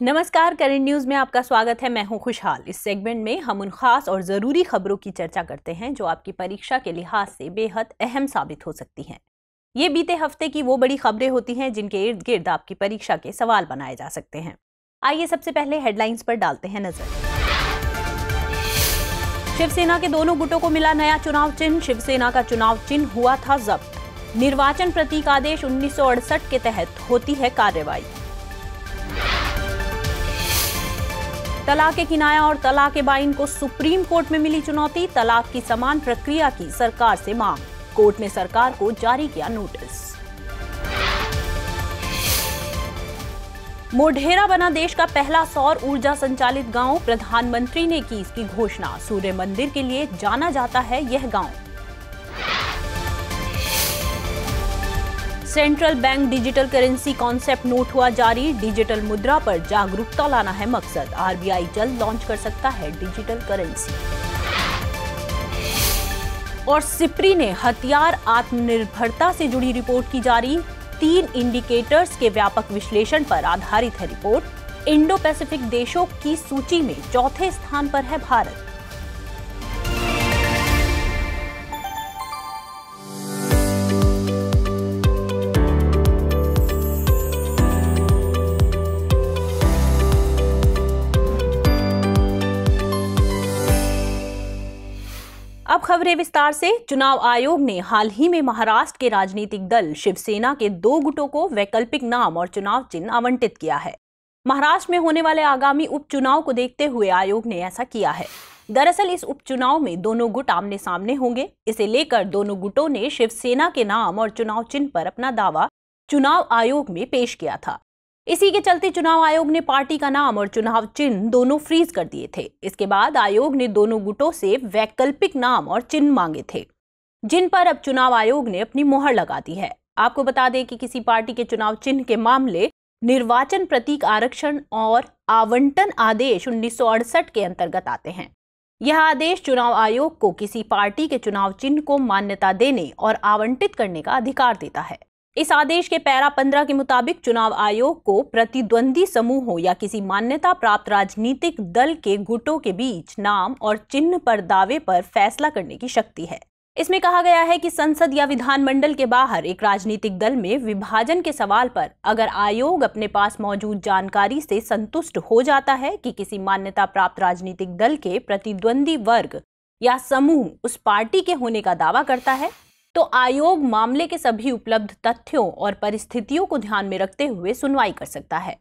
नमस्कार, current news में आपका स्वागत है। मैं हूँ खुशहाल। इस सेगमेंट में हम उन खास और ज़रूरी खबरों की चर्चा करते हैं, जो आपकी परीक्षा के लिहाज से बेहद अहम साबित हो सकती हैं। ये बीते हफ़्ते की वो बड़ी खबरें होती हैं, जिनके इर्द गिर्द आपकी परीक्षा के सवाल बनाए जा सकते हैं। आइए सबसे पहले हेडलाइंस पर डालते हैं नज़र। शिवसेना के दोनों गुटों को मिला नया चुनाव चिन्ह। शिवसेना का चुनाव चिन्ह हुआ था जब्त। निर्वाचन प्रतीक आदेश उन्नीस सौ अड़सठ के तहत होती है कार्रवाई। तलाक के किनाया और तलाक बाइन को सुप्रीम कोर्ट में मिली चुनौती, तलाक की समान प्रक्रिया की सरकार से मांग। कोर्ट ने सरकार को जारी किया नोटिस। मोढेरा बना देश का पहला सौर ऊर्जा संचालित गाँव, प्रधानमंत्री ने की इसकी घोषणा। सूर्य मंदिर के लिए जाना जाता है यह गाँव। Central bank digital currency concept note हुआ जारी। डिजिटल मुद्रा पर जागरूकता लाना है मकसद। आरबीआई जल्द लॉन्च कर सकता है डिजिटल करेंसी। और सिप्री ने हथियार आत्मनिर्भरता से जुड़ी रिपोर्ट की जारी। तीन इंडिकेटर्स के व्यापक विश्लेषण पर आधारित है रिपोर्ट। इंडो पैसिफिक देशों की सूची में चौथे स्थान पर है भारत। अब खबरें विस्तार से। चुनाव आयोग ने हाल ही में महाराष्ट्र के राजनीतिक दल शिवसेना के दो गुटों को वैकल्पिक नाम और चुनाव चिन्ह आवंटित किया है। महाराष्ट्र में होने वाले आगामी उपचुनाव को देखते हुए आयोग ने ऐसा किया है। दरअसल इस उपचुनाव में दोनों गुट आमने सामने होंगे। इसे लेकर दोनों गुटों ने शिवसेना के नाम और चुनाव चिन्ह पर अपना दावा चुनाव आयोग में पेश किया था। इसी के चलते चुनाव आयोग ने पार्टी का नाम और चुनाव चिन्ह दोनों फ्रीज कर दिए थे। इसके बाद आयोग ने दोनों गुटों से वैकल्पिक नाम और चिन्ह मांगे थे, जिन पर अब चुनाव आयोग ने अपनी मोहर लगा दी है। आपको बता दें कि किसी पार्टी के चुनाव चिन्ह के मामले निर्वाचन प्रतीक आरक्षण और आवंटन आदेश उन्नीस सौ अड़सठ के अंतर्गत आते हैं। यह आदेश चुनाव आयोग को किसी पार्टी के चुनाव चिन्ह को मान्यता देने और आवंटित करने का अधिकार देता है। इस आदेश के पैरा पंद्रह के मुताबिक चुनाव आयोग को प्रतिद्वंदी समूहों या किसी मान्यता प्राप्त राजनीतिक दल के गुटों के बीच नाम और चिन्ह पर दावे पर फैसला करने की शक्ति है। इसमें कहा गया है कि संसद या विधानमंडल के बाहर एक राजनीतिक दल में विभाजन के सवाल पर अगर आयोग अपने पास मौजूद जानकारी से संतुष्ट हो जाता है कि किसी मान्यता प्राप्त राजनीतिक दल के प्रतिद्वंदी वर्ग या समूह उस पार्टी के होने का दावा करता है तो आयोग मामले के सभी उपलब्ध तथ्यों और परिस्थितियों को ध्यान में रखते हुए सुनवाई कर सकता है।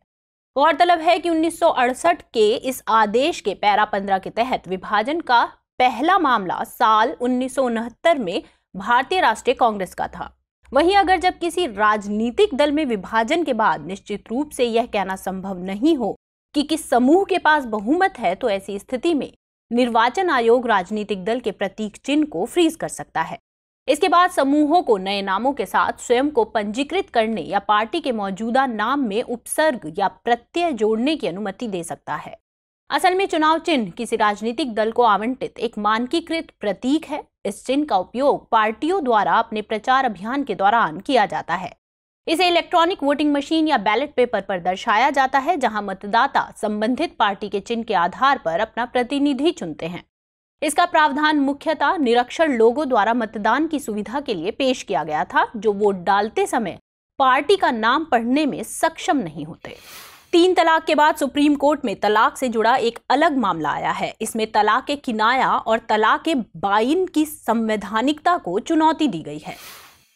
गौरतलब है कि उन्नीस सौ अड़सठ के इस आदेश के पैरा पंद्रह के तहत विभाजन का पहला मामला साल उन्नीस सौ उनहत्तर में भारतीय राष्ट्रीय कांग्रेस का था। वहीं अगर जब किसी राजनीतिक दल में विभाजन के बाद निश्चित रूप से यह कहना संभव नहीं हो कि किस समूह के पास बहुमत है तो ऐसी स्थिति में निर्वाचन आयोग राजनीतिक दल के प्रतीक चिन्ह को फ्रीज कर सकता है। इसके बाद समूहों को नए नामों के साथ स्वयं को पंजीकृत करने या पार्टी के मौजूदा नाम में उपसर्ग या प्रत्यय जोड़ने की अनुमति दे सकता है। असल में चुनाव चिन्ह किसी राजनीतिक दल को आवंटित एक मानकीकृत प्रतीक है। इस चिन्ह का उपयोग पार्टियों द्वारा अपने प्रचार अभियान के दौरान किया जाता है। इसे इलेक्ट्रॉनिक वोटिंग मशीन या बैलेट पेपर पर दर्शाया जाता है, जहाँ मतदाता संबंधित पार्टी के चिन्ह के आधार पर अपना प्रतिनिधि चुनते हैं। इसका प्रावधान मुख्यतः निरक्षर लोगों द्वारा मतदान की सुविधा के लिए पेश किया गया था, जो वोट डालते समय पार्टी का नाम पढ़ने में सक्षम नहीं होते। तीन तलाक के बाद सुप्रीम कोर्ट में तलाक से जुड़ा एक अलग मामला आया है। इसमें तलाक के किनाया और तलाक के बाइन की संवैधानिकता को चुनौती दी गई है।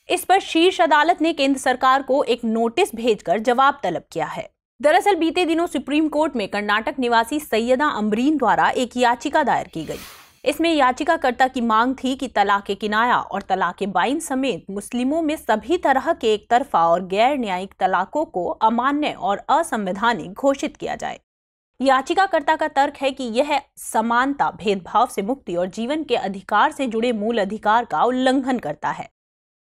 इस पर शीर्ष अदालत ने केंद्र सरकार को एक नोटिस भेजकर जवाब तलब किया है। दरअसल बीते दिनों सुप्रीम कोर्ट में कर्नाटक निवासी सैयदा अमरीन द्वारा एक याचिका दायर की गई। इसमें याचिकाकर्ता की मांग थी कि तलाक किनाया और तलाक बाइन समेत मुस्लिमों में सभी तरह के एक तरफा और गैर न्यायिक तलाकों को अमान्य और असंवैधानिक घोषित किया जाए। याचिकाकर्ता का तर्क है कि यह समानता, भेदभाव से मुक्ति और जीवन के अधिकार से जुड़े मूल अधिकार का उल्लंघन करता है।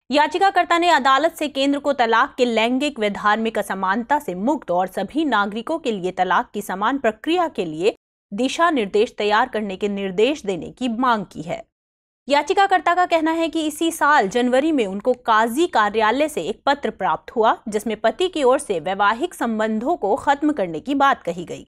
याचिकाकर्ता ने अदालत से केंद्र को तलाक के लैंगिक व धार्मिक असमानता से मुक्त और सभी नागरिकों के लिए तलाक की समान प्रक्रिया के लिए दिशा निर्देश तैयार करने के निर्देश देने की मांग की है। याचिकाकर्ता का कहना है कि इसी साल जनवरी में उनको काजी कार्यालय से एक पत्र प्राप्त हुआ, जिसमें पति की ओर से वैवाहिक संबंधों को खत्म करने की बात कही गई।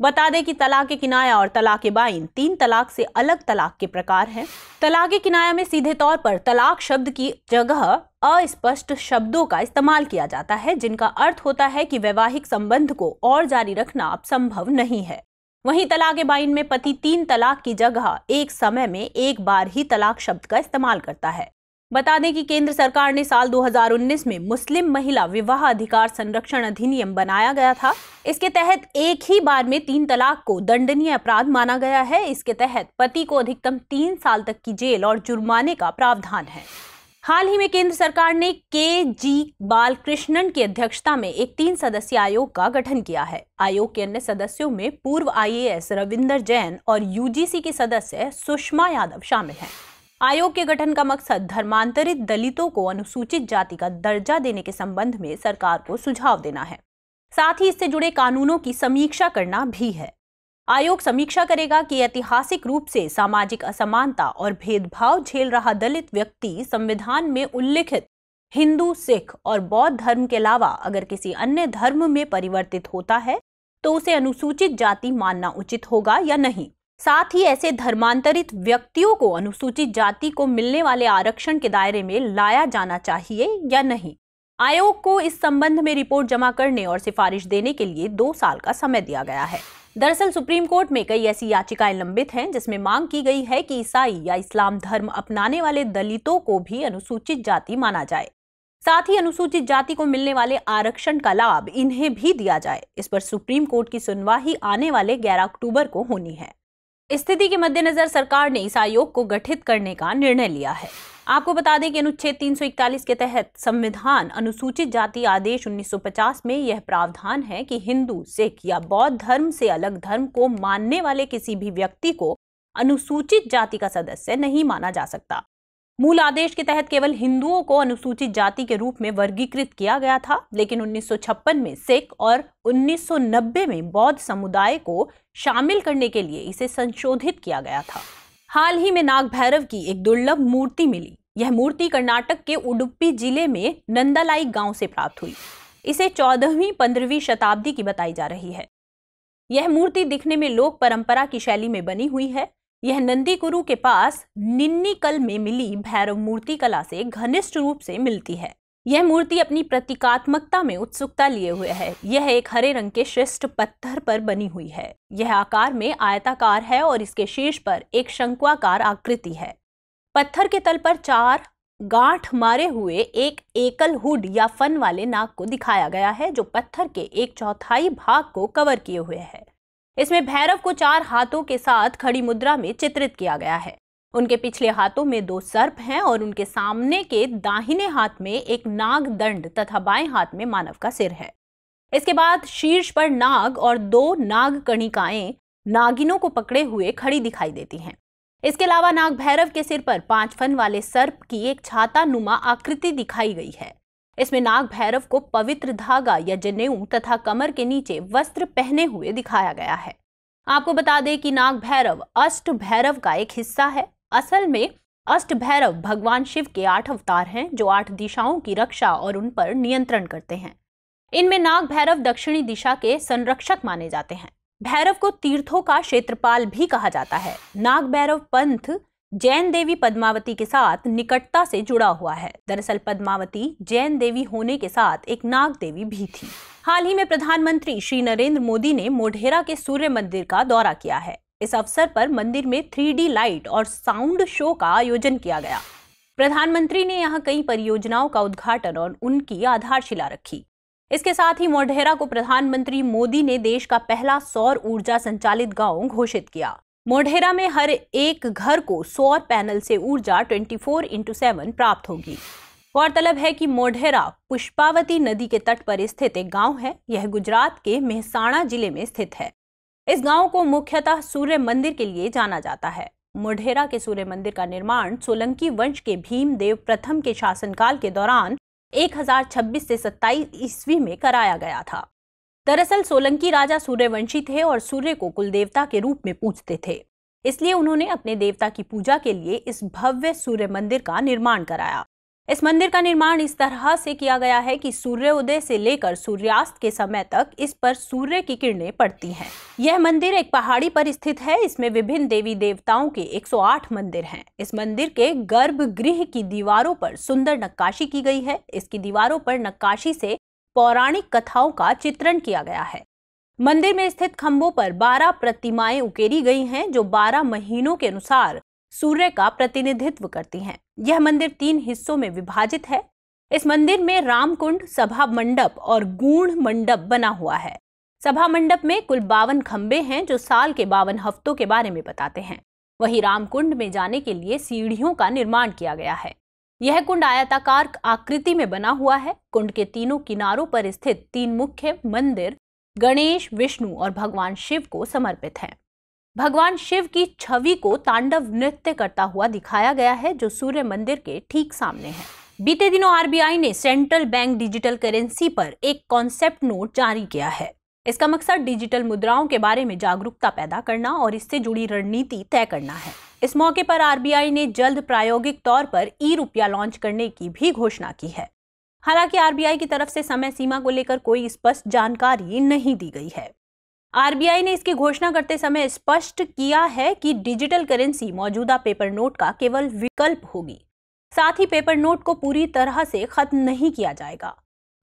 बता दें कि तलाक किनाया और तलाक बाइन तीन तलाक से अलग तलाक के प्रकार हैं। तलाक के किनाया में सीधे तौर पर तलाक शब्द की जगह अस्पष्ट शब्दों का इस्तेमाल किया जाता है, जिनका अर्थ होता है कि वैवाहिक संबंध को और जारी रखना अब संभव नहीं है। वहीं तलाक बाइन में पति तीन तलाक की जगह एक समय में एक बार ही तलाक शब्द का इस्तेमाल करता है। बता दें कि केंद्र सरकार ने साल 2019 में मुस्लिम महिला विवाह अधिकार संरक्षण अधिनियम बनाया गया था। इसके तहत एक ही बार में तीन तलाक को दंडनीय अपराध माना गया है। इसके तहत पति को अधिकतम तीन साल तक की जेल और जुर्माने का प्रावधान है। हाल ही में केंद्र सरकार ने के जी बालकृष्णन की अध्यक्षता में एक तीन सदस्यीय आयोग का गठन किया है। आयोग के अन्य सदस्यों में पूर्व आईएएस रविंदर जैन और यूजीसी के सदस्य सुषमा यादव शामिल हैं। आयोग के गठन का मकसद धर्मांतरित दलितों को अनुसूचित जाति का दर्जा देने के संबंध में सरकार को सुझाव देना है। साथ ही इससे जुड़े कानूनों की समीक्षा करना भी है। आयोग समीक्षा करेगा कि ऐतिहासिक रूप से सामाजिक असमानता और भेदभाव झेल रहा दलित व्यक्ति संविधान में उल्लिखित, हिंदू, सिख और बौद्ध धर्म के अलावा अगर किसी अन्य धर्म में परिवर्तित होता है तो उसे अनुसूचित जाति मानना उचित होगा या नहीं। साथ ही ऐसे धर्मांतरित व्यक्तियों को अनुसूचित जाति को मिलने वाले आरक्षण के दायरे में लाया जाना चाहिए या नहीं? आयोग को इस संबंध में रिपोर्ट जमा करने और सिफारिश देने के लिए दो साल का समय दिया गया है। दरअसल सुप्रीम कोर्ट में कई ऐसी याचिकाएँ लंबित हैं, जिसमें मांग की गई है कि ईसाई या इस्लाम धर्म अपनाने वाले दलितों को भी अनुसूचित जाति माना जाए। साथ ही अनुसूचित जाति को मिलने वाले आरक्षण का लाभ इन्हें भी दिया जाए। इस पर सुप्रीम कोर्ट की सुनवाई आने वाले 11 अक्टूबर को होनी है। स्थिति के मद्देनजर सरकार ने इस आयोग को गठित करने का निर्णय लिया है। आपको बता दें कि अनुच्छेद 341 के तहत संविधान, अनुसूचित जाति आदेश 1950 में यह प्रावधान है कि हिंदू, सिख या बौद्ध धर्म से अलग धर्म को मानने वाले किसी भी व्यक्ति को अनुसूचित जाति का सदस्य नहीं माना जा सकता। मूल आदेश के तहत केवल हिंदुओं को अनुसूचित जाति के रूप में वर्गीकृत किया गया था, लेकिन 1956 में सिख और 1990 में बौद्ध समुदाय को शामिल करने के लिए इसे संशोधित किया गया था। हाल ही में नाग भैरव की एक दुर्लभ मूर्ति मिली। यह मूर्ति कर्नाटक के उडुपी ज़िले में नंदालाई गाँव से प्राप्त हुई। इसे चौदहवीं, पंद्रहवीं शताब्दी की बताई जा रही है। यह मूर्ति दिखने में लोक परंपरा की शैली में बनी हुई है। यह नंदी के पास निन्नीकल में मिली भैरव मूर्ति कला से घनिष्ठ रूप से मिलती है। यह मूर्ति अपनी प्रतीकात्मकता में उत्सुकता लिए हुए है। यह एक हरे रंग के श्रेष्ठ पत्थर पर बनी हुई है। यह आकार में आयताकार है और इसके शीर्ष पर एक शंकुआकार आकृति है। पत्थर के तल पर चार गांठ मारे हुए एक एकल हुड या फन वाले नाग को दिखाया गया है, जो पत्थर के एक चौथाई भाग को कवर किए हुए है। इसमें भैरव को चार हाथों के साथ खड़ी मुद्रा में चित्रित किया गया है। उनके पिछले हाथों में दो सर्प हैं और उनके सामने के दाहिने हाथ में एक नाग दंड तथा बाएँ हाथ में मानव का सिर है। इसके बाद शीर्ष पर नाग और दो नाग कणिकाएँ नागिनों को पकड़े हुए खड़ी दिखाई देती हैं। इसके अलावा नाग भैरव के सिर पर पाँच फन वाले सर्प की एक छाता नुमा आकृति दिखाई गई है। इसमें नाग भैरव को पवित्र धागा या जनेऊ तथा कमर के नीचे वस्त्र पहने हुए दिखाया गया है। आपको बता दें कि नाग भैरव अष्ट भैरव का एक हिस्सा है। असल में अष्ट भैरव भगवान शिव के आठ अवतार हैं, जो आठ दिशाओं की रक्षा और उन पर नियंत्रण करते हैं। इनमें नाग भैरव दक्षिणी दिशा के संरक्षक माने जाते हैं। भैरव को तीर्थों का क्षेत्रपाल भी कहा जाता है। नाग भैरव पंथ जैन देवी पद्मावती के साथ निकटता से जुड़ा हुआ है। दरअसल पद्मावती जैन देवी होने के साथ एक नाग देवी भी थी। हाल ही में प्रधानमंत्री श्री नरेंद्र मोदी ने मोढेरा के सूर्य मंदिर का दौरा किया है। इस अवसर पर मंदिर में थ्री लाइट और साउंड शो का आयोजन किया गया। प्रधानमंत्री ने यहाँ कई परियोजनाओं का उद्घाटन और उनकी आधारशिला रखी। इसके साथ ही मोढेरा को प्रधानमंत्री मोदी ने देश का पहला सौर ऊर्जा संचालित गाँव घोषित किया। मोढेरा में हर एक घर को सौर पैनल से ऊर्जा 24 फोर इंटू सेवन प्राप्त होगी। गौरतलब है कि मोढेरा पुष्पावती नदी के तट पर स्थित एक गाँव है। यह गुजरात के मेहसाणा ज़िले में स्थित है। इस गाँव को मुख्यतः सूर्य मंदिर के लिए जाना जाता है। मुढेरा के सूर्य मंदिर का निर्माण सोलंकी वंश के भीमदेव प्रथम के शासनकाल के दौरान 1026 से 27 ईस्वी में कराया गया था। दरअसल सोलंकी राजा सूर्यवंशी थे और सूर्य को कुल देवता के रूप में पूजते थे। इसलिए उन्होंने अपने देवता की पूजा के लिए इस भव्य सूर्य मंदिर का निर्माण कराया। इस मंदिर का निर्माण इस तरह से किया गया है कि सूर्योदय से लेकर सूर्यास्त के समय तक इस पर सूर्य की किरणें पड़ती हैं। यह मंदिर एक पहाड़ी पर स्थित है, इसमें विभिन्न देवी देवताओं के 108 मंदिर हैं। इस मंदिर के गर्भगृह की दीवारों पर सुंदर नक्काशी की गई है इसकी दीवारों पर नक्काशी से पौराणिक कथाओं का चित्रण किया गया है मंदिर में स्थित खंभों पर 12 प्रतिमाएँ उकेरी गई हैं, जो 12 महीनों के अनुसार सूर्य का प्रतिनिधित्व करती हैं। यह मंदिर तीन हिस्सों में विभाजित है। इस मंदिर में रामकुंड सभा मंडप और गूढ़ मंडप बना हुआ है। सभा मंडप में कुल बावन खंबे हैं, जो साल के बावन हफ्तों के बारे में बताते हैं। वही रामकुंड में जाने के लिए सीढ़ियों का निर्माण किया गया है। यह कुंड आयताकार आकृति में बना हुआ है। कुंड के तीनों किनारों पर स्थित तीन मुख्य मंदिर गणेश, विष्णु और भगवान शिव को समर्पित हैं। भगवान शिव की छवि को तांडव नृत्य करता हुआ दिखाया गया है, जो सूर्य मंदिर के ठीक सामने है। बीते दिनों आरबीआई ने सेंट्रल बैंक डिजिटल करेंसी पर एक कॉन्सेप्ट नोट जारी किया है। इसका मकसद डिजिटल मुद्राओं के बारे में जागरूकता पैदा करना और इससे जुड़ी रणनीति तय करना है। इस मौके पर आरबीआई ने जल्द प्रायोगिक तौर पर ई रुपया लॉन्च करने की भी घोषणा की है। हालाँकि आरबीआई की तरफ़ से समय सीमा को लेकर कोई स्पष्ट जानकारी नहीं दी गई है। आरबीआई ने इसकी घोषणा करते समय स्पष्ट किया है कि डिजिटल करेंसी मौजूदा पेपर नोट का केवल विकल्प होगी। साथ ही पेपर नोट को पूरी तरह से खत्म नहीं किया जाएगा।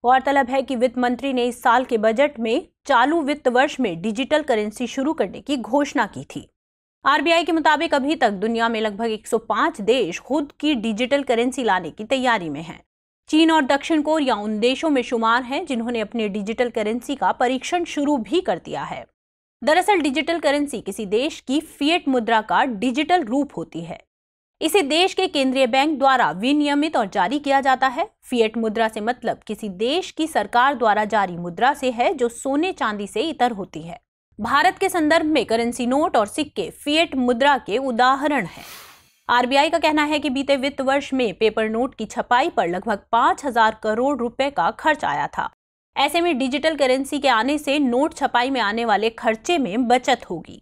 गौरतलब है कि वित्त मंत्री ने इस साल के बजट में चालू वित्त वर्ष में डिजिटल करेंसी शुरू करने की घोषणा की थी। आरबीआई के मुताबिक अभी तक दुनिया में लगभग 105 देश खुद की डिजिटल करेंसी लाने की तैयारी में हैं। चीन और दक्षिण कोरिया उन देशों में शुमार हैं जिन्होंने अपने डिजिटल करेंसी का परीक्षण शुरू भी कर दिया है। दरअसल डिजिटल करेंसी किसी देश की फिएट मुद्रा का डिजिटल रूप होती है। इसे देश के केंद्रीय बैंक द्वारा विनियमित और जारी किया जाता है। फिएट मुद्रा से मतलब किसी देश की सरकार द्वारा जारी मुद्रा से है जो सोने चांदी से इतर होती है। भारत के संदर्भ में करेंसी नोट और सिक्के फिएट मुद्रा के उदाहरण हैं। आरबीआई का कहना है कि बीते वित्त वर्ष में पेपर नोट की छपाई पर लगभग पाँच हज़ार करोड़ रुपए का खर्च आया था। ऐसे में डिजिटल करेंसी के आने से नोट छपाई में आने वाले खर्चे में बचत होगी।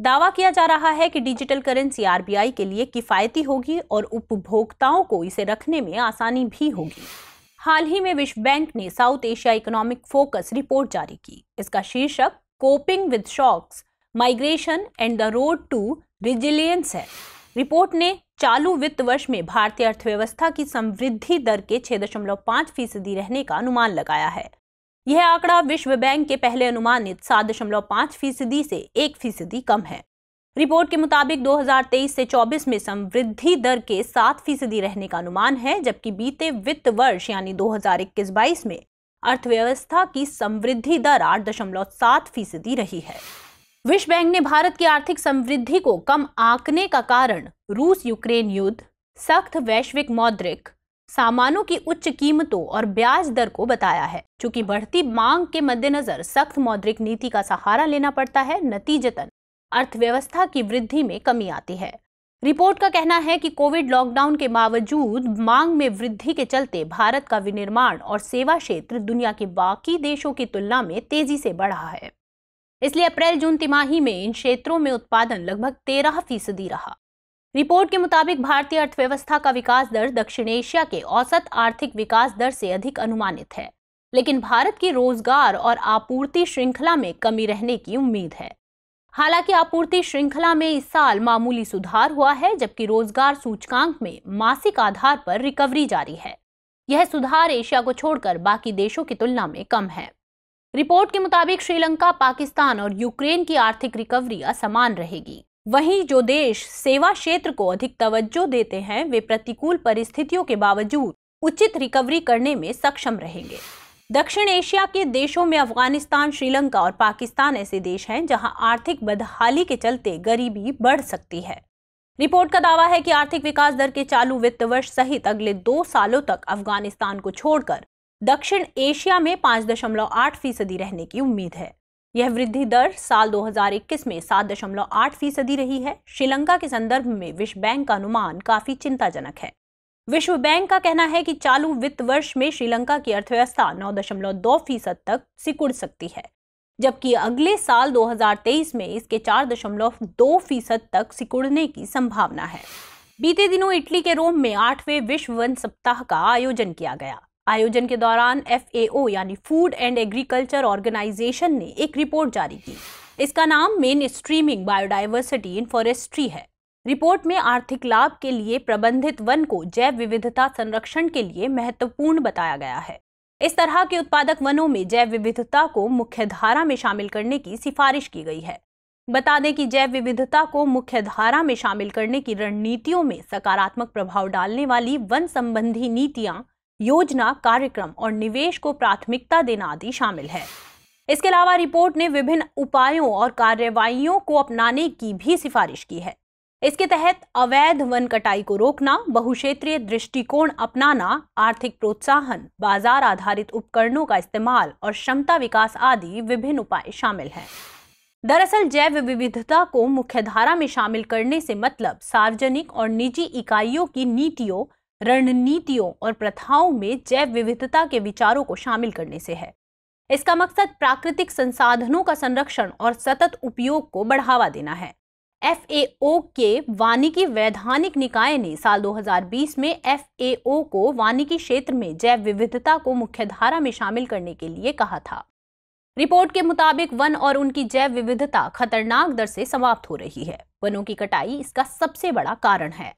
दावा किया जा रहा है कि डिजिटल करेंसी आरबीआई के लिए किफायती होगी और उपभोक्ताओं को इसे रखने में आसानी भी होगी। हाल ही में विश्व बैंक ने South Asia economic focus report जारी की। इसका शीर्षक coping with shocks migration and the road to resilience है। रिपोर्ट ने चालू वित्त वर्ष में भारतीय अर्थव्यवस्था की समृद्धि दर के 6.5 फ़ीसदी रहने का अनुमान लगाया है। यह आंकड़ा विश्व बैंक के पहले अनुमानित 7.5 फ़ीसदी से एक फ़ीसदी कम है। रिपोर्ट के मुताबिक 2023 से 24 में समृद्धि दर के 7 फ़ीसदी रहने का अनुमान है, जबकि बीते वित्त वर्ष यानी 2021-22 में अर्थव्यवस्था की समृद्धि दर 8.7 फ़ीसदी रही है। विश्व बैंक ने भारत की आर्थिक समृद्धि को कम आंकने का कारण रूस यूक्रेन युद्ध, सख्त वैश्विक मौद्रिक सामानों की उच्च कीमतों और ब्याज दर को बताया है चूँकि बढ़ती मांग के मद्देनजर सख्त मौद्रिक नीति का सहारा लेना पड़ता है नतीजतन अर्थव्यवस्था की वृद्धि में कमी आती है। रिपोर्ट का कहना है कि कोविड लॉकडाउन के बावजूद मांग में वृद्धि के चलते भारत का विनिर्माण और सेवा क्षेत्र दुनिया के बाकी देशों की तुलना में तेज़ी से बढ़ा है। इसलिए अप्रैल जून तिमाही में इन क्षेत्रों में उत्पादन लगभग तेरह फ़ीसदी रहा। रिपोर्ट के मुताबिक भारतीय अर्थव्यवस्था का विकास दर दक्षिण एशिया के औसत आर्थिक विकास दर से अधिक अनुमानित है, लेकिन भारत की रोज़गार और आपूर्ति श्रृंखला में कमी रहने की उम्मीद है। हालाँकि आपूर्ति श्रृंखला में इस साल मामूली सुधार हुआ है, जबकि रोज़गार सूचकांक में मासिक आधार पर रिकवरी जारी है। यह सुधार एशिया को छोड़कर बाकी देशों की तुलना में कम है। रिपोर्ट के मुताबिक श्रीलंका, पाकिस्तान और यूक्रेन की आर्थिक रिकवरी असमान रहेगी। वहीं जो देश सेवा क्षेत्र को अधिक तवज्जो देते हैं, वे प्रतिकूल परिस्थितियों के बावजूद उचित रिकवरी करने में सक्षम रहेंगे। दक्षिण एशिया के देशों में अफ़गानिस्तान, श्रीलंका और पाकिस्तान ऐसे देश हैं जहाँ आर्थिक बदहाली के चलते गरीबी बढ़ सकती है। रिपोर्ट का दावा है कि आर्थिक विकास दर के चालू वित्त वर्ष सहित अगले दो सालों तक अफ़गानिस्तान को छोड़कर दक्षिण एशिया में पाँच दशमलव आठ फ़ीसदी रहने की उम्मीद है। यह वृद्धि दर साल 2021 में सात दशमलव आठ फ़ीसदी रही है। श्रीलंका के संदर्भ में विश्व बैंक का अनुमान काफ़ी चिंताजनक है। विश्व बैंक का कहना है कि चालू वित्त वर्ष में श्रीलंका की अर्थव्यवस्था नौ दशमलव दो फ़ीसद तक सिकुड़ सकती है, जबकि अगले साल 2023 में इसके 4.2 फ़ीसद तक सिकुड़ने की संभावना है। बीते दिनों इटली के रोम में आठवें विश्व वन सप्ताह का आयोजन किया गया। आयोजन के दौरान एफएओ यानी फ़ूड एंड एग्रीकल्चर ऑर्गेनाइजेशन ने एक रिपोर्ट जारी की। इसका नाम mainstreaming biodiversity in forestry है। रिपोर्ट में आर्थिक लाभ के लिए प्रबंधित वन को जैव विविधता संरक्षण के लिए महत्वपूर्ण बताया गया है। इस तरह के उत्पादक वनों में जैव विविधता को मुख्य धारा में शामिल करने की सिफारिश की गई है। बता दें कि जैव विविधता को मुख्य धारा में शामिल करने की रणनीतियों में सकारात्मक प्रभाव डालने वाली वन संबंधी नीतियाँ योजना, कार्यक्रम और निवेश को प्राथमिकता देना आदि शामिल है। इसके अलावा रिपोर्ट ने विभिन्न उपायों और कार्यवाहियों को अपनाने की भी सिफारिश की है। इसके तहत अवैध वन कटाई को रोकना, बहुक्षेत्रीय दृष्टिकोण अपनाना, आर्थिक प्रोत्साहन, बाज़ार आधारित उपकरणों का इस्तेमाल और क्षमता विकास आदि विभिन्न उपाय शामिल हैं। दरअसल जैव विविधता को मुख्यधारा में शामिल करने से मतलब सार्वजनिक और निजी इकाइयों की नीतियों रणनीतियों और प्रथाओं में जैव विविधता के विचारों को शामिल करने से है। इसका मकसद प्राकृतिक संसाधनों का संरक्षण और सतत उपयोग को बढ़ावा देना है। एफ़ के वानिकी वैधानिक निकाय ने साल 2020 में एफएओ को वानिकी क्षेत्र में जैव विविधता को मुख्यधारा में शामिल करने के लिए कहा था। रिपोर्ट के मुताबिक वन और उनकी जैव विविधता खतरनाक दर से समाप्त हो रही है। वनों की कटाई इसका सबसे बड़ा कारण है।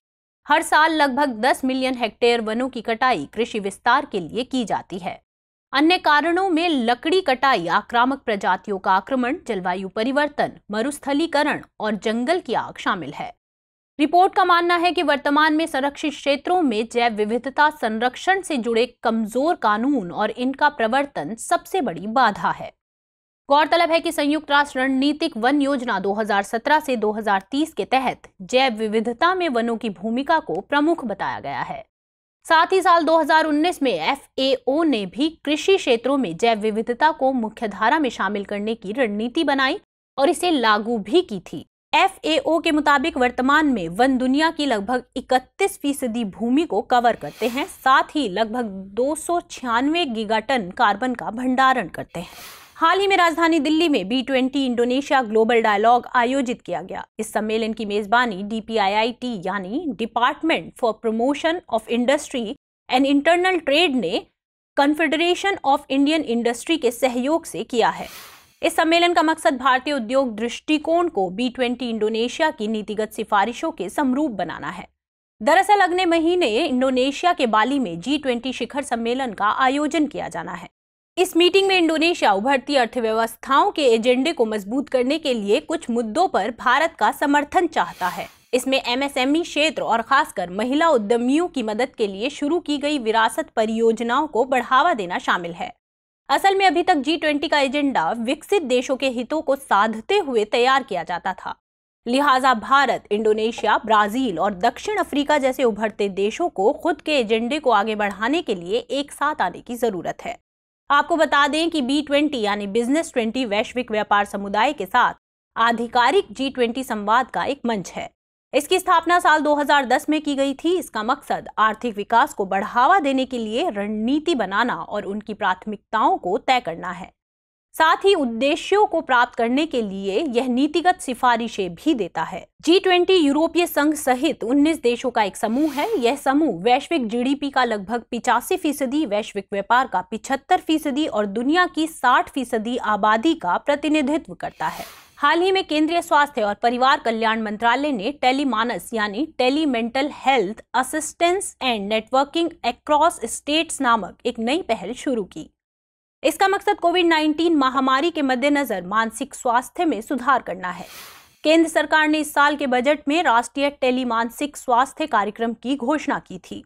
हर साल लगभग 10 मिलियन हेक्टेयर वनों की कटाई कृषि विस्तार के लिए की जाती है। अन्य कारणों में लकड़ी कटाई, आक्रामक प्रजातियों का आक्रमण, जलवायु परिवर्तन, मरुस्थलीकरण और जंगल की आग शामिल है। रिपोर्ट का मानना है कि वर्तमान में संरक्षित क्षेत्रों में जैव विविधता संरक्षण से जुड़े कमज़ोर कानून और इनका प्रवर्तन सबसे बड़ी बाधा है। गौरतलब है कि संयुक्त राष्ट्र रणनीतिक वन योजना 2017 से 2030 के तहत जैव विविधता में वनों की भूमिका को प्रमुख बताया गया है। साथ ही साल 2019 में एफएओ ने भी कृषि क्षेत्रों में जैव विविधता को मुख्यधारा में शामिल करने की रणनीति बनाई और इसे लागू भी की थी। एफ़ के मुताबिक वर्तमान में वन दुनिया की लगभग 31 फ़ीसदी भूमि को कवर करते हैं, साथ ही लगभग दो गीगाटन कार्बन का भंडारण करते हैं। हाल ही में राजधानी दिल्ली में B twenty Indonesia global dialogue आयोजित किया गया। इस सम्मेलन की मेजबानी डीपीआईआईटी यानी department for promotion of industry and internal trade ने कन्फेडरेशन ऑफ़ इंडियन इंडस्ट्री के सहयोग से किया है। इस सम्मेलन का मकसद भारतीय उद्योग दृष्टिकोण को बी ट्वेंटी इंडोनेशिया की नीतिगत सिफारिशों के समरूप बनाना है। दरअसल अगले महीने इंडोनेशिया के बाली में जी ट्वेंटी शिखर सम्मेलन का आयोजन किया जाना है। इस मीटिंग में इंडोनेशिया उभरती अर्थव्यवस्थाओं के एजेंडे को मज़बूत करने के लिए कुछ मुद्दों पर भारत का समर्थन चाहता है। इसमें एमएसएमई क्षेत्र और खासकर महिला उद्यमियों की मदद के लिए शुरू की गई विरासत परियोजनाओं को बढ़ावा देना शामिल है। असल में अभी तक जी ट्वेंटी का एजेंडा विकसित देशों के हितों को साधते हुए तैयार किया जाता था। लिहाजा भारत, इंडोनेशिया, ब्राज़ील और दक्षिण अफ्रीका जैसे उभरते देशों को खुद के एजेंडे को आगे बढ़ाने के लिए एक साथ आने की ज़रूरत है। आपको बता दें कि बी ट्वेंटी यानी बिज़नेस ट्वेंटी वैश्विक व्यापार समुदाय के साथ आधिकारिक जी ट्वेंटी संवाद का एक मंच है। इसकी स्थापना साल 2010 में की गई थी। इसका मकसद आर्थिक विकास को बढ़ावा देने के लिए रणनीति बनाना और उनकी प्राथमिकताओं को तय करना है। साथ ही उद्देश्यों को प्राप्त करने के लिए यह नीतिगत सिफारिशें भी देता है। जी ट्वेंटी यूरोपीय संघ सहित 19 देशों का एक समूह है। यह समूह वैश्विक जीडीपी का लगभग पिचासी फ़ीसदी, वैश्विक व्यापार का पिछहत्तर फ़ीसदी और दुनिया की 60 फ़ीसदी आबादी का प्रतिनिधित्व करता है। हाल ही में केंद्रीय स्वास्थ्य और परिवार कल्याण मंत्रालय ने टेलीमानस यानी tele mental health assistance and networking across states नामक एक नई पहल शुरू की। इसका मकसद कोविड 19 महामारी के मद्देनजर मानसिक स्वास्थ्य में सुधार करना है। केंद्र सरकार ने इस साल के बजट में राष्ट्रीय टेली मानसिक स्वास्थ्य कार्यक्रम की घोषणा की थी।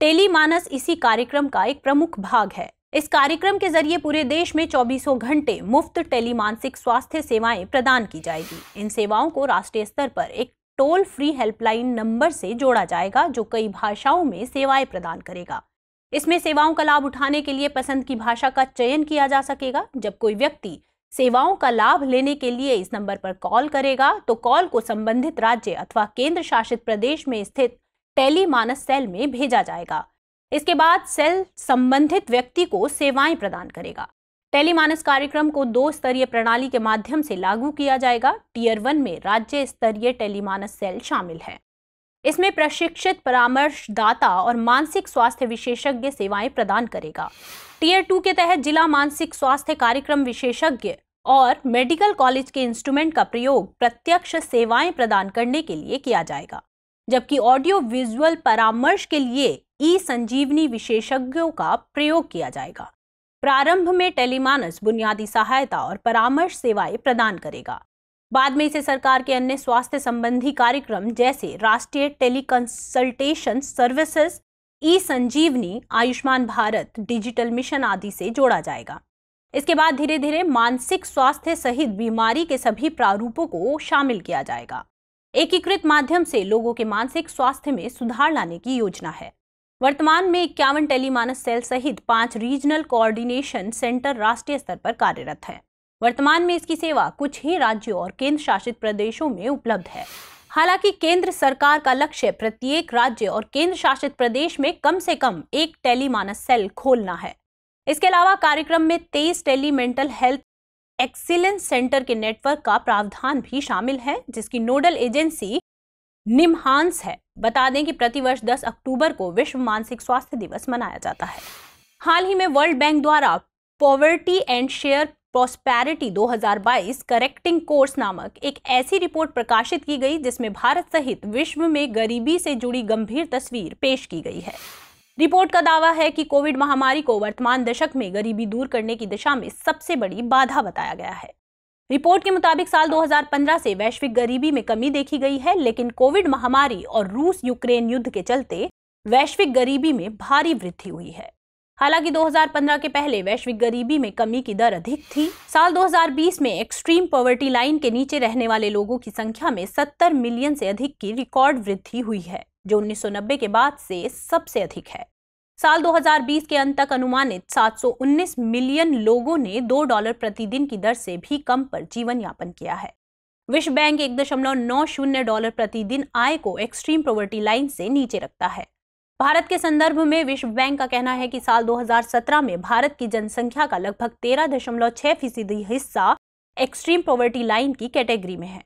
टेली मानस इसी कार्यक्रम का एक प्रमुख भाग है। इस कार्यक्रम के ज़रिए पूरे देश में चौबीसों घंटे मुफ़्त टेली मानसिक स्वास्थ्य सेवाएँ प्रदान की जाएगी। इन सेवाओं को राष्ट्रीय स्तर पर एक टोल फ्री हेल्पलाइन नंबर से जोड़ा जाएगा, जो कई भाषाओं में सेवाएँ प्रदान करेगा। इसमें सेवाओं का लाभ उठाने के लिए पसंद की भाषा का चयन किया जा सकेगा। जब कोई व्यक्ति सेवाओं का लाभ लेने के लिए इस नंबर पर कॉल करेगा तो कॉल को संबंधित राज्य अथवा केंद्र शासित प्रदेश में स्थित टेली मानस सेल में भेजा जाएगा। इसके बाद सेल संबंधित व्यक्ति को सेवाएँ प्रदान करेगा। टेलीमानस कार्यक्रम को दो स्तरीय प्रणाली के माध्यम से लागू किया जाएगा। टीयर वन में राज्य स्तरीय टेलीमानस सेल शामिल है। इसमें प्रशिक्षित परामर्शदाता और मानसिक स्वास्थ्य विशेषज्ञ सेवाएँ प्रदान करेगा। टीयर टू के तहत जिला मानसिक स्वास्थ्य कार्यक्रम विशेषज्ञ और मेडिकल कॉलेज के इंस्ट्रूमेंट का प्रयोग प्रत्यक्ष सेवाएँ प्रदान करने के लिए किया जाएगा, जबकि ऑडियो विजुअल परामर्श के लिए ई संजीवनी विशेषज्ञों का प्रयोग किया जाएगा। प्रारंभ में टेलीमानस बुनियादी सहायता और परामर्श सेवाएँ प्रदान करेगा। बाद में इसे सरकार के अन्य स्वास्थ्य संबंधी कार्यक्रम जैसे राष्ट्रीय teleconsultation services e Sanjeevani Ayushman Bharat, digital mission आदि से जोड़ा जाएगा। इसके बाद धीरे धीरे मानसिक स्वास्थ्य सहित बीमारी के सभी प्रारूपों को शामिल किया जाएगा। एकीकृत माध्यम से लोगों के मानसिक स्वास्थ्य में सुधार लाने की योजना है। वर्तमान में इक्यावन टेलीमानस सेल सहित पाँच रीजनल कोऑर्डिनेशन सेंटर राष्ट्रीय स्तर पर कार्यरत है। वर्तमान में इसकी सेवा कुछ ही राज्यों और केंद्र शासित प्रदेशों में उपलब्ध है। हालाँकि केंद्र सरकार का लक्ष्य प्रत्येक राज्य और केंद्र शासित प्रदेश में कम से कम एक टेलीमानस सेल खोलना है। इसके अलावा कार्यक्रम में तेईस tele mental health excellence centre के नेटवर्क का प्रावधान भी शामिल है, जिसकी नोडल एजेंसी निमहांस है। बता दें कि प्रतिवर्ष 10 अक्टूबर को विश्व मानसिक स्वास्थ्य दिवस मनाया जाता है। हाल ही में वर्ल्ड बैंक द्वारा poverty and share prosperity 2022 correcting course नामक एक ऐसी रिपोर्ट प्रकाशित की गई जिसमें भारत सहित विश्व में गरीबी से जुड़ी गंभीर तस्वीर पेश की गई है। रिपोर्ट का दावा है कि कोविड महामारी को वर्तमान दशक में गरीबी दूर करने की दिशा में सबसे बड़ी बाधा बताया गया है। रिपोर्ट के मुताबिक साल 2015 से वैश्विक गरीबी में कमी देखी गई है, लेकिन कोविड महामारी और रूस यूक्रेन युद्ध के चलते वैश्विक गरीबी में भारी वृद्धि हुई है। हालाँकि 2015 के पहले वैश्विक गरीबी में कमी की दर अधिक थी। साल 2020 में एक्सट्रीम पॉवर्टी लाइन के नीचे रहने वाले लोगों की संख्या में 70 मिलियन से अधिक की रिकॉर्ड वृद्धि हुई है, जो 1990 के बाद से सबसे अधिक है। साल 2020 के अंत तक अनुमानित 719 मिलियन लोगों ने दो डॉलर प्रतिदिन की दर से भी कम पर जीवन यापन किया है। विश्व बैंक एक दशमलव नौ शून्य डॉलर प्रतिदिन आय को एक्सट्रीम पॉवर्टी लाइन से नीचे रखता है। भारत के संदर्भ में विश्व बैंक का कहना है कि साल 2017 में भारत की जनसंख्या का लगभग तेरह दशमलव छह फ़ीसदी हिस्सा एक्सट्रीम पॉवर्टी लाइन की कैटेगरी में है।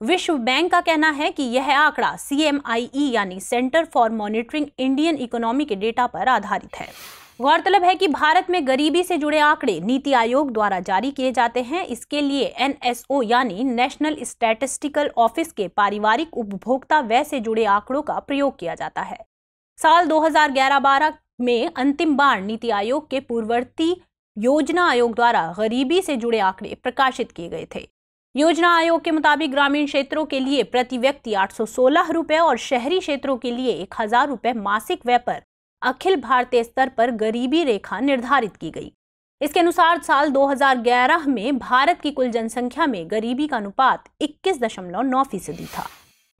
विश्व बैंक का कहना है कि यह आंकड़ा सीएमआईई यानी centre for monitoring Indian economy के डेटा पर आधारित है। गौरतलब है कि भारत में गरीबी से जुड़े आंकड़े नीति आयोग द्वारा जारी किए जाते हैं। इसके लिए एनएसओ यानी नेशनल स्टैटिस्टिकल ऑफ़िस के पारिवारिक उपभोक्ता व्यय से जुड़े आंकड़ों का प्रयोग किया जाता है। साल 2011-12 में अंतिम बार नीति आयोग के पूर्ववर्ती योजना आयोग द्वारा गरीबी से जुड़े आंकड़े प्रकाशित किए गए थे। योजना आयोग के मुताबिक ग्रामीण क्षेत्रों के लिए प्रति व्यक्ति आठ सौ सोलह रुपए और शहरी क्षेत्रों के लिए एक हज़ार रुपए मासिक व्यय पर अखिल भारतीय स्तर पर गरीबी रेखा निर्धारित की गई। इसके अनुसार साल 2011 में भारत की कुल जनसंख्या में गरीबी का अनुपात इक्कीस दशमलव नौ फ़ीसदी था।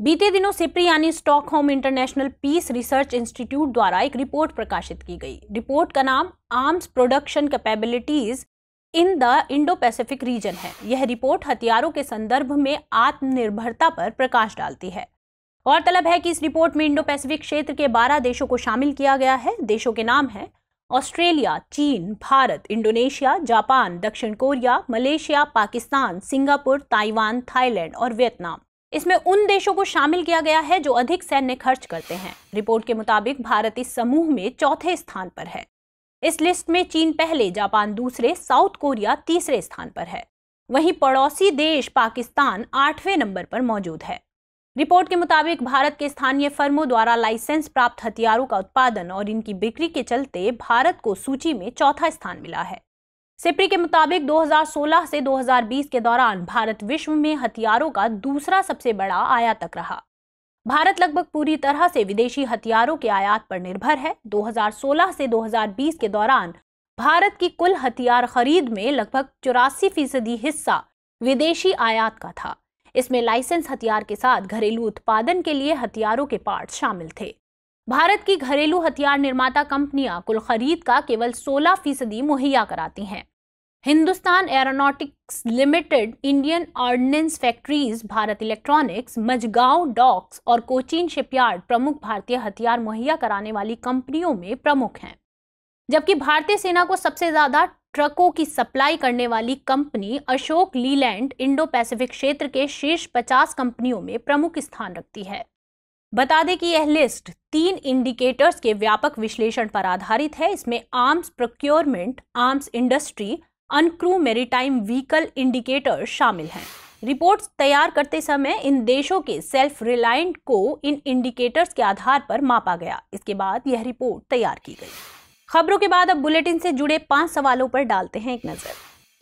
बीते दिनों सिप्री यानी Stockholm international peace research institute द्वारा एक रिपोर्ट प्रकाशित की गई। रिपोर्ट का नाम arms production capabilities in the Indo Pacific region है। यह रिपोर्ट हथियारों के संदर्भ में आत्मनिर्भरता पर प्रकाश डालती है। गौरतलब है कि इस रिपोर्ट में इंडो पैसिफिक क्षेत्र के 12 देशों को शामिल किया गया है। देशों के नाम है ऑस्ट्रेलिया, चीन, भारत, इंडोनेशिया, जापान, दक्षिण Korea, Malaysia, Pakistan, Singapore, Taiwan, Thailand और वियतनाम। इसमें उन देशों को शामिल किया गया है जो अधिक सैन्य खर्च करते हैं। रिपोर्ट के मुताबिक भारत इस समूह में चौथे स्थान पर है। इस लिस्ट में चीन पहले, जापान दूसरे, साउथ कोरिया तीसरे स्थान पर है। वहीं पड़ोसी देश पाकिस्तान आठवें नंबर पर मौजूद है। रिपोर्ट के मुताबिक भारत के स्थानीय फर्मों द्वारा लाइसेंस प्राप्त हथियारों का उत्पादन और इनकी बिक्री के चलते भारत को सूची में चौथा स्थान मिला है। सिप्री के मुताबिक 2016 से 2020 के दौरान भारत विश्व में हथियारों का दूसरा सबसे बड़ा आयातक रहा। भारत लगभग पूरी तरह से विदेशी हथियारों के आयात पर निर्भर है। 2016 से 2020 के दौरान भारत की कुल हथियार खरीद में लगभग चौरासी फ़ीसदी हिस्सा विदेशी आयात का था। इसमें लाइसेंस हथियार के साथ घरेलू उत्पादन के लिए हथियारों के पार्ट शामिल थे। भारत की घरेलू हथियार निर्माता कंपनियाँ कुल खरीद का केवल 16 फ़ीसदी मुहैया कराती हैं। Hindustan aeronautics limited, Indian ordnance factories, Bharat electronics, Mazagon docks और कोचीन शिपयार्ड प्रमुख भारतीय हथियार मुहैया कराने वाली कंपनियों में प्रमुख हैं। जबकि भारतीय सेना को सबसे ज़्यादा ट्रकों की सप्लाई करने वाली company Ashok Leyland Indo Pacific क्षेत्र के शीर्ष 50 कंपनियों में प्रमुख स्थान रखती है। बता दें कि यह लिस्ट तीन इंडिकेटर्स के व्यापक विश्लेषण पर आधारित है। इसमें arms procurement arms industry uncrewed maritime vehicle indicator शामिल हैं। रिपोर्ट्स तैयार करते समय इन देशों के सेल्फ रिलायंट को इन इंडिकेटर्स के आधार पर मापा गया। इसके बाद यह रिपोर्ट तैयार की गई। खबरों के बाद अब बुलेटिन से जुड़े पाँच सवालों पर डालते हैं एक नज़र।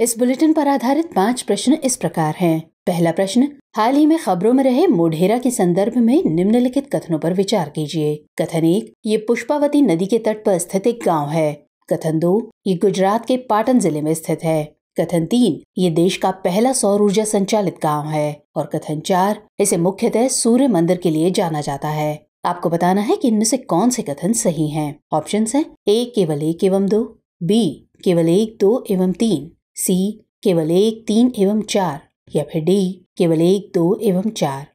इस बुलेटिन पर आधारित पाँच प्रश्न इस प्रकार हैं। पहला प्रश्न हाल ही में खबरों में रहे मोढेरा के संदर्भ में निम्नलिखित कथनों पर विचार कीजिए। कथन एक, ये पुष्पावती नदी के तट पर स्थित एक गाँव है। कथन दो, ये गुजरात के पाटन ज़िले में स्थित है। कथन तीन, ये देश का पहला सौर ऊर्जा संचालित गाँव है। और कथन चार, इसे मुख्यतः सूर्य मंदिर के लिए जाना जाता है। आपको बताना है कि इनमें से कौन से कथन सही हैं। ऑप्शंस हैं ए केवल एक एवं दो बी केवल एक दो एवं तीन सी केवल एक तीन एवं चार। या फिर डी, केवल एक, दो एवं चार।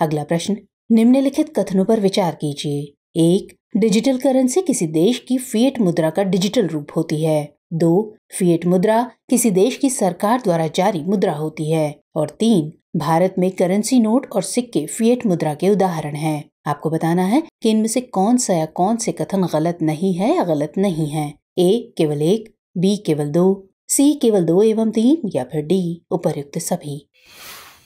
अगला प्रश्न, निम्नलिखित कथनों पर विचार कीजिए। एक, डिजिटल करेंसी किसी देश की फिएट मुद्रा का डिजिटल रूप होती है। दो, फिएट मुद्रा किसी देश की सरकार द्वारा जारी मुद्रा होती है। और तीन, भारत में करेंसी नोट और सिक्के फिएट मुद्रा के उदाहरण हैं। आपको बताना है कि इनमें से कौन सा या कौन से कथन गलत नहीं है या गलत नहीं है। ए, केवल एक, बी, केवल दो सी केवल दो एवं तीन या फिर डी उपरयुक्त सभी।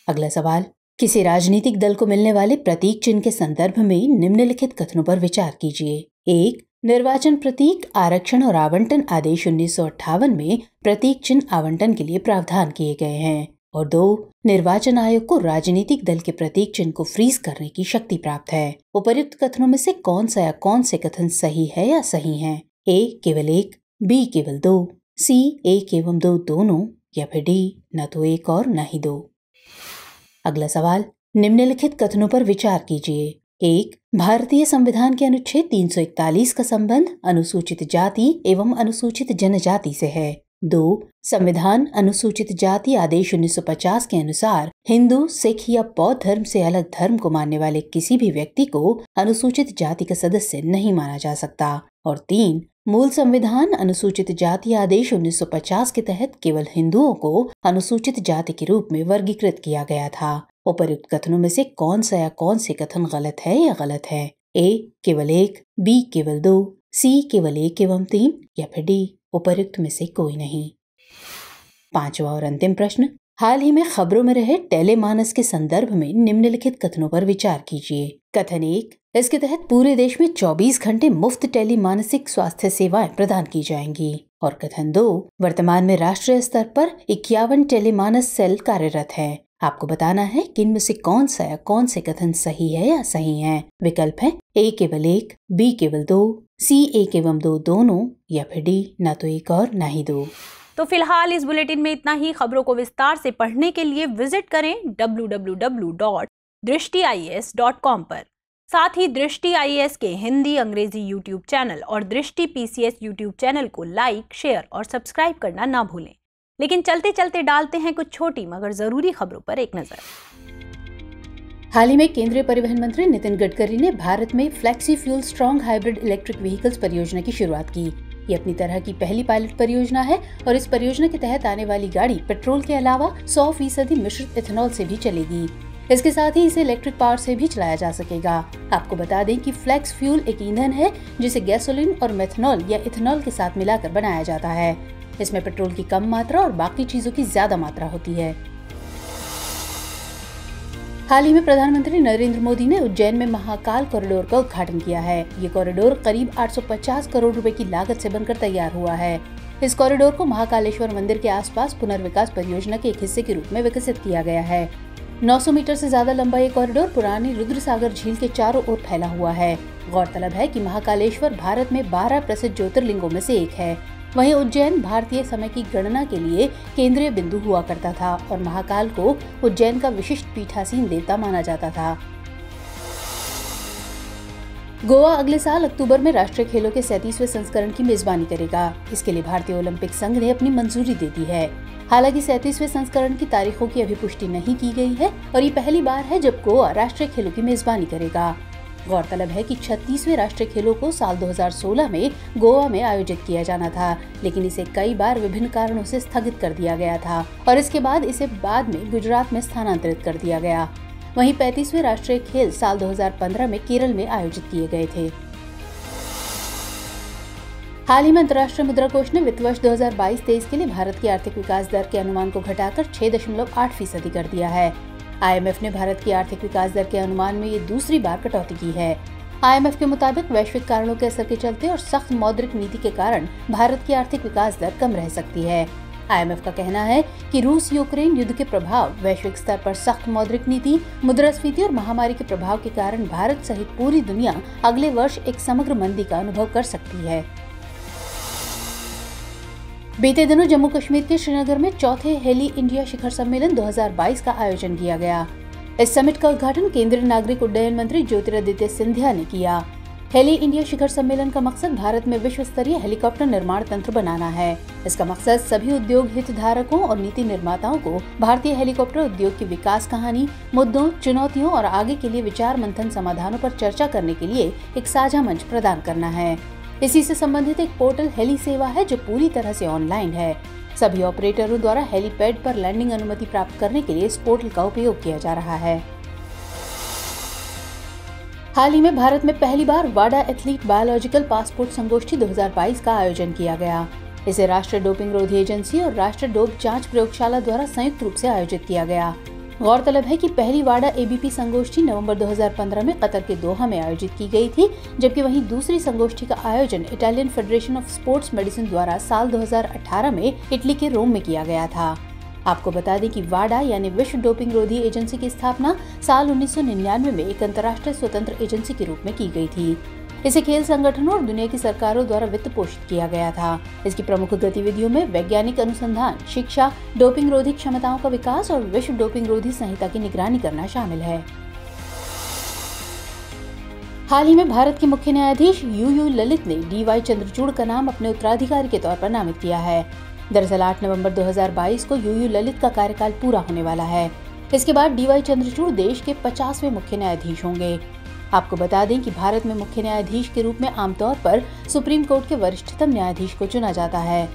अगला सवाल, किसी राजनीतिक दल को मिलने वाले प्रतीक चिन्ह के संदर्भ में निम्नलिखित कथनों पर विचार कीजिए। एक, निर्वाचन प्रतीक आरक्षण और आवंटन आदेश उन्नीस सौ अट्ठावन में प्रतीक चिन्ह आवंटन के लिए प्रावधान किए गए हैं। और दो, निर्वाचन आयोग को राजनीतिक दल के प्रतीक चिन्ह को फ्रीज करने की शक्ति प्राप्त है। उपयुक्त कथनों में से कौन सा या कौन से कथन सही है या सही है? ए, केवल एक, बी, केवल दो। सी, एक एवं दो दोनों, या फिर डी, न तो एक और, न ही दो। अगला सवाल, निम्नलिखित कथनों पर विचार कीजिए। एक, भारतीय संविधान के अनुच्छेद 341 का संबंध अनुसूचित जाति एवं अनुसूचित जनजाति से है। दो, संविधान अनुसूचित जाति आदेश 1950 के अनुसार हिंदू, सिख या बौद्ध धर्म से अलग धर्म को मानने वाले किसी भी व्यक्ति को अनुसूचित जाति का सदस्य नहीं माना जा सकता। और तीन मूल संविधान अनुसूचित जाति आदेश 1950 के तहत केवल हिंदुओं को अनुसूचित जाति के रूप में वर्गीकृत किया गया था। उपयुक्त कथनों में से कौन सा या कौन से कथन गलत है या गलत है? ए, केवल एक, बी, केवल दो, सी, केवल एक एवं तीन, या फिर डी उपरुक्त में से कोई नहीं। पांचवा और अंतिम प्रश्न हाल ही में खबरों में रहे टेलीमानस के संदर्भ में निम्नलिखित कथनों पर विचार कीजिए। कथन एक, इसके तहत पूरे देश में 24 घंटे मुफ़्त टेली मानसिक स्वास्थ्य सेवाएँ प्रदान की जाएँगी। और कथन दो, वर्तमान में राष्ट्रीय स्तर पर इक्यावन टेलीमानस सेल कार्यरत है। आपको बताना है कि इनमें से कौन सा या कौन से कथन सही है या सही है। विकल्प है, ए केवल एक, बी केवल दो, सी एक एवं दो दोनों, या फिर डी, न तो एक और, न ही दो। तो फ़िलहाल इस बुलेटिन में इतना ही। खबरों को विस्तार से पढ़ने के लिए विज़िट करें www.drishtiis.com पर। साथ ही दृष्टि आईएएस के हिंदी, अंग्रेज़ी यूट्यूब चैनल और दृष्टि पीसीएस यूट्यूब चैनल को लाइक शेयर और सब्सक्राइब करना ना भूलें। लेकिन चलते चलते डालते हैं कुछ छोटी मगर ज़रूरी खबरों पर एक नज़र। हाल ही में केंद्रीय परिवहन मंत्री नितिन गडकरी ने भारत में flexi fuel strong hybrid electric vehicles परियोजना की शुरुआत की। ये अपनी तरह की पहली पायलट परियोजना है और इस परियोजना के तहत आने वाली गाड़ी पेट्रोल के अलावा सौ फ़ीसदी मिश्रित इथेनॉल से भी चलेगी। इसके साथ ही इसे इलेक्ट्रिक पावर से भी चलाया जा सकेगा। आपको बता दें कि फ्लेक्स फ्यूल एक ईंधन है, जिसे गैसोलीन और मेथनॉल या इथेनॉल के साथ मिलाकर बनाया जाता है। इसमें पेट्रोल की कम मात्रा और बाकी चीज़ों की ज़्यादा मात्रा होती है। हाल ही में प्रधानमंत्री नरेंद्र मोदी ने उज्जैन में महाकाल कॉरिडोर का उद्घाटन किया है। ये कॉरिडोर करीब 850 करोड़ रुपए की लागत से बनकर तैयार हुआ है। इस कॉरिडोर को महाकालेश्वर मंदिर के आसपास पुनर्विकास परियोजना के एक हिस्से के रूप में विकसित किया गया है। 900 मीटर से ज़्यादा लंबा ये कॉरिडोर पुरानी रुद्र सागर झील के चारों ओर फैला हुआ है। गौरतलब है कि महाकालेश्वर भारत में 12 प्रसिद्ध ज्योतिर्लिंगों में से एक है। वहीं उज्जैन भारतीय समय की गणना के लिए केंद्रीय बिंदु हुआ करता था और महाकाल को उज्जैन का विशिष्ट पीठासीन देवता माना जाता था। गोवा अगले साल अक्टूबर में राष्ट्रीय खेलों के सैतीसवें संस्करण की मेजबानी करेगा। इसके लिए भारतीय ओलंपिक संघ ने अपनी मंजूरी दे दी है। हालाँकि सैतीसवें संस्करण की तारीखों की अभी पुष्टि नहीं की गई है और ये पहली बार है जब गोवा राष्ट्रीय खेलों की मेजबानी करेगा। गौरतलब है कि छत्तीसवें राष्ट्रीय खेलों को साल 2016 में गोवा में आयोजित किया जाना था, लेकिन इसे कई बार विभिन्न कारणों से स्थगित कर दिया गया था और इसके बाद इसे बाद में गुजरात में स्थानांतरित कर दिया गया। वहीं पैंतीसवें राष्ट्रीय खेल साल 2015 में केरल में आयोजित किए गए थे। हाल ही में अंतर्राष्ट्रीय मुद्रा कोष ने वित्त वर्ष 2022-23 के लिए भारत की आर्थिक विकास दर के अनुमान को घटाकर 6.8 फ़ीसदी कर दिया है। आईएमएफ ने भारत की आर्थिक विकास दर के अनुमान में ये दूसरी बार कटौती की है। आईएमएफ के मुताबिक वैश्विक कारणों के असर के चलते और सख्त मौद्रिक नीति के कारण भारत की आर्थिक विकास दर कम रह सकती है। आईएमएफ का कहना है कि रूस यूक्रेन युद्ध के प्रभाव, वैश्विक स्तर पर सख्त मौद्रिक नीति, मुद्रास्फीति और महामारी के प्रभाव के कारण भारत सहित पूरी दुनिया अगले वर्ष एक समग्र मंदी का अनुभव कर सकती है। बीते दिनों जम्मू कश्मीर के श्रीनगर में चौथे हेली इंडिया शिखर सम्मेलन 2022 का आयोजन किया गया। इस समिट का उद्घाटन केंद्रीय नागरिक उड्डयन मंत्री ज्योतिरादित्य सिंधिया ने किया। हेली इंडिया शिखर सम्मेलन का मकसद भारत में विश्व स्तरीय हेलीकॉप्टर निर्माण तंत्र बनाना है। इसका मकसद सभी उद्योग हितधारकों और नीति निर्माताओं को भारतीय हेलीकॉप्टर उद्योग की विकास कहानी, मुद्दों, चुनौतियों और आगे के लिए विचार मंथन समाधानों पर चर्चा करने के लिए एक साझा मंच प्रदान करना है। इसी से संबंधित एक पोर्टल हेली सेवा है जो पूरी तरह से ऑनलाइन है। सभी ऑपरेटरों द्वारा हेलीपैड पर लैंडिंग अनुमति प्राप्त करने के लिए इस पोर्टल का उपयोग किया जा रहा है। हाल ही में भारत में पहली बार वाडा एथलीट बायोलॉजिकल पासपोर्ट संगोष्ठी 2022 का आयोजन किया गया। इसे राष्ट्रीय डोपिंग रोधी एजेंसी और राष्ट्रीय डोप जाँच प्रयोगशाला द्वारा संयुक्त रूप से आयोजित किया गया। गौरतलब है कि पहली वाडा एबीपी संगोष्ठी नवंबर 2015 में कतर के दोहा में आयोजित की गई थी, जबकि वहीं दूसरी संगोष्ठी का आयोजन Italian federation of sports medicine द्वारा साल 2018 में इटली के रोम में किया गया था। आपको बता दें कि वाडा यानी विश्व डोपिंग रोधी एजेंसी की स्थापना साल 1999 में एक अंतर्राष्ट्रीय स्वतंत्र एजेंसी के रूप में की गई थी। इसे खेल संगठनों और दुनिया की सरकारों द्वारा वित्त पोषित किया गया था। इसकी प्रमुख गतिविधियों में वैज्ञानिक अनुसंधान, शिक्षा, डोपिंग रोधी क्षमताओं का विकास और विश्व डोपिंग रोधी संहिता की निगरानी करना शामिल है। हाल ही में भारत के मुख्य न्यायाधीश यू यू ललित ने डी वाई चंद्रचूड़ का नाम अपने उत्तराधिकारी के तौर पर नामित किया है। दरअसल 8 नवंबर 2022 को यू यू ललित का कार्यकाल पूरा होने वाला है। इसके बाद डी वाई चंद्रचूड़ देश के पचासवें मुख्य न्यायाधीश होंगे। आपको बता दें कि भारत में मुख्य न्यायाधीश के रूप में आमतौर पर सुप्रीम कोर्ट के वरिष्ठतम न्यायाधीश को चुना जाता है।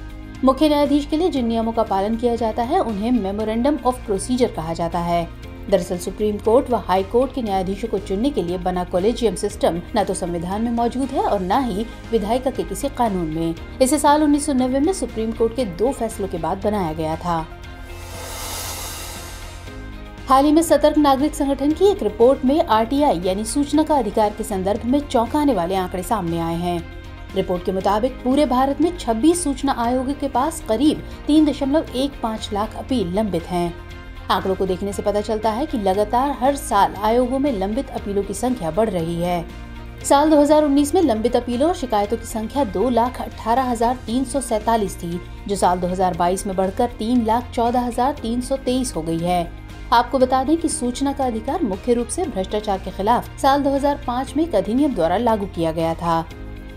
मुख्य न्यायाधीश के लिए जिन नियमों का पालन किया जाता है, उन्हें मेमोरेंडम ऑफ़ प्रोसीजर कहा जाता है। दरअसल सुप्रीम कोर्ट व हाई कोर्ट के न्यायाधीशों को चुनने के लिए बना कॉलेजियम सिस्टम न तो संविधान में मौजूद है और न ही विधायिका के किसी कानून में। इसे साल उन्नीस सौ नब्बे में सुप्रीम कोर्ट के दो फैसलों के बाद बनाया गया था। हाल ही में सतर्क नागरिक संगठन की एक रिपोर्ट में आरटीआई यानी सूचना का अधिकार के संदर्भ में चौंकाने वाले आंकड़े सामने आए हैं। रिपोर्ट के मुताबिक पूरे भारत में 26 सूचना आयोग के पास करीब 3.15 लाख अपील लंबित हैं। आंकड़ों को देखने से पता चलता है कि लगातार हर साल आयोगों में लंबित अपीलों की संख्या बढ़ रही है। साल 2019 में लंबित अपीलों और शिकायतों की संख्या दो लाख अठारह हज़ार तीन सौ सैतालीस थी, जो साल 2022 में बढ़कर तीन लाख चौदह हज़ार तीन सौ तेईस हो गई है। आपको बता दें कि सूचना का अधिकार मुख्य रूप से भ्रष्टाचार के खिलाफ साल 2005 में एक अधिनियम द्वारा लागू किया गया था।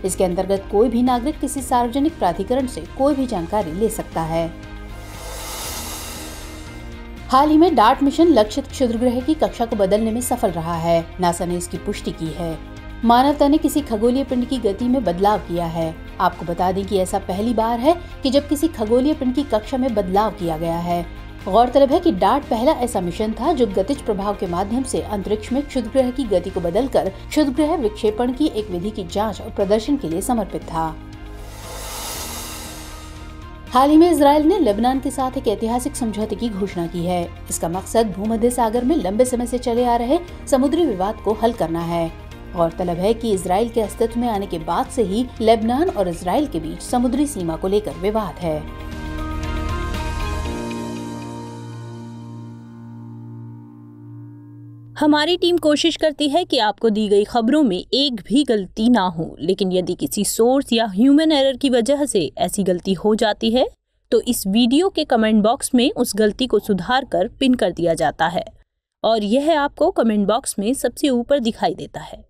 इसके अंतर्गत कोई भी नागरिक किसी सार्वजनिक प्राधिकरण से कोई भी जानकारी ले सकता है। हाल ही में डार्ट मिशन लक्षित क्षुद्र ग्रह की कक्षा को बदलने में सफल रहा है। नासा ने इसकी पुष्टि की है। मानवता ने किसी खगोलीय पिंड की गति में बदलाव किया है। आपको बता दें कि ऐसा पहली बार है कि जब किसी खगोलीय पिंड की कक्षा में बदलाव किया गया है। गौरतलब है कि डार्ट पहला ऐसा मिशन था जो गतिज प्रभाव के माध्यम से अंतरिक्ष में क्षुद्र ग्रह की गति को बदलकर क्षुद्र ग्रह विक्षेपण की एक विधि की जाँच और प्रदर्शन के लिए समर्पित था। हाल ही में इसराइल ने लेबनान के साथ एक ऐतिहासिक समझौते की घोषणा की है। इसका मकसद भूमध्य सागर में लंबे समय से चले आ रहे समुद्री विवाद को हल करना है। गौरतलब है कि इसराइल के अस्तित्व में आने के बाद से ही लेबनान और इसराइल के बीच समुद्री सीमा को लेकर विवाद है। हमारी टीम कोशिश करती है कि आपको दी गई खबरों में एक भी गलती ना हो, लेकिन यदि किसी सोर्स या ह्यूमन एरर की वजह से ऐसी गलती हो जाती है तो इस वीडियो के कमेंट बॉक्स में उस गलती को सुधार कर पिन कर दिया जाता है। और यह आपको कमेंट बॉक्स में सबसे ऊपर दिखाई देता है।